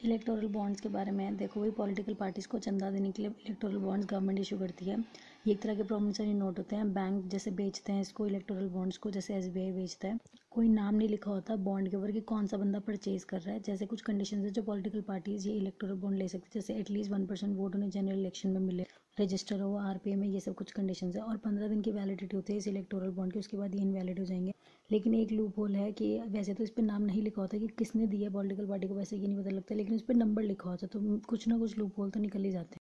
Electoral bonds के बारे में देखो वही पॉलिटिकल पार्टीज़ को चंदा देने के लिए इलेक्टोरल बॉन्ड्स गवर्नमेंट इशू करती है। एक तरह के प्रोमिसरी नोट होते हैं बैंक जैसे बेचते हैं इसको इलेक्टोरल बॉन्ड्स को, जैसे एसबीआई बेचता है। कोई नाम नहीं लिखा होता बॉन्ड के ऊपर कि कौन सा बंदा परचेज कर रहा है। जैसे कुछ कंडीशन है जो पॉलिटिकल पार्टीज़ ये इलेक्टोरल बॉन्ड ले सकती है, जैसे at least one percent vote उन्हें जनरल इलेक्शन में मिले। रजिस्टर हो आर में, ये सब कुछ कंडीशन है। और पंद्रह दिन की वैलिडिटी होती है इस इलेक्टोरल बॉन्ड की, उसके बाद ये इनवैलिड हो जाएँगे। लेकिन एक लूप होल है कि वैसे तो इस पर नाम नहीं लिखा होता कि किसने दिया पॉलिटिकल पार्टी को वैसे ये नहीं पता लगता, लेकिन इस पर नंबर लिखा होता तो कुछ ना कुछ लूप होल तो निकल ही जाते हैं।